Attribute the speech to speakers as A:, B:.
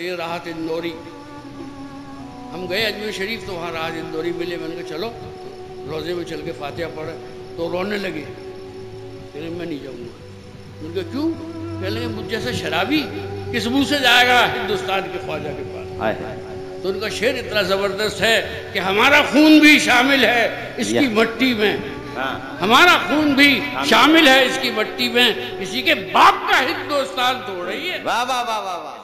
A: देर राहत इंदौरी। हम गए अजमेर शरीफ तो वहाँ राहत इंदौरी मिले। मैंने कहा चलो। रोज़े में चल के फातिहा पढ़े तो रोने लगे। फिर मैं नहीं जाऊँगा। मैंने कहा क्यों? कहने लगे मुझ जैसा शराबी किस मुँह से जाएगा हिंदुस्तान के ख्वाजा के पास? तो उनका शेर इतना ज़बरदस्त है कि हमारा खून भी शामिल है इसकी मट्टी में।
B: हाँ।
A: हमारा खून भी शामिल। है इसकी मट्टी में। किसी के बाप का हिंदुस्तान तोड़ रही है।
B: वाह वाह वाह वाह वाह।